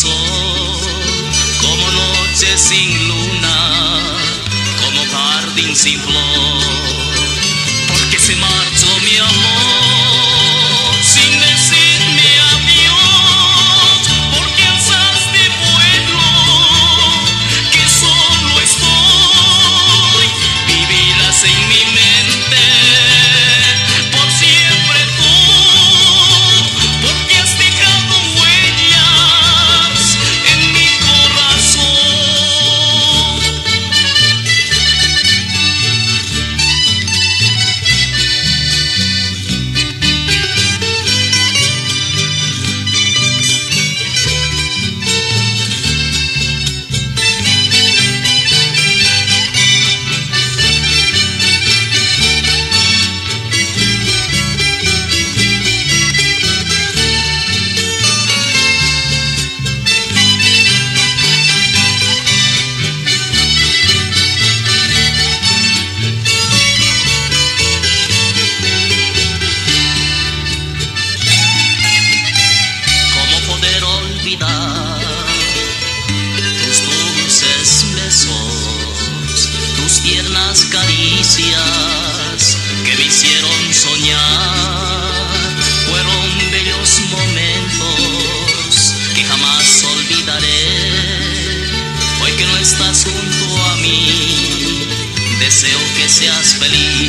sol, como noche sin luna, como jardín sin flor. caricias que me hicieron soñar fueron bellos momentos que jamás olvidaré. Hoy que no estás junto a mí, deseo que seas feliz.